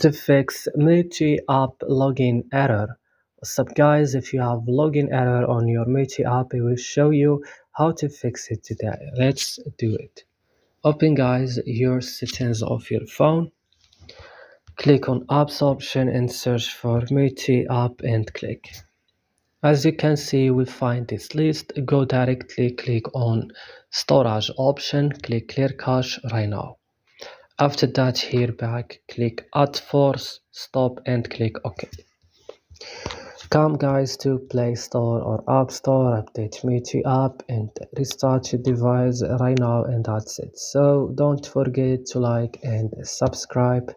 to fix Meitu-app login error. What's up guys? If you have login error on your Meitu-app i will show you how to fix it today. Let's do it. Open guys your settings of your phone. Click on apps option and search for Meitu-app and click. As you can see we find this list. Go directly click on storage option. Click clear cache right now after that here back click add force stop and click ok. Come guys to play store or app store update Meitu app and restart your device right now and that's it. So don't forget to like and subscribe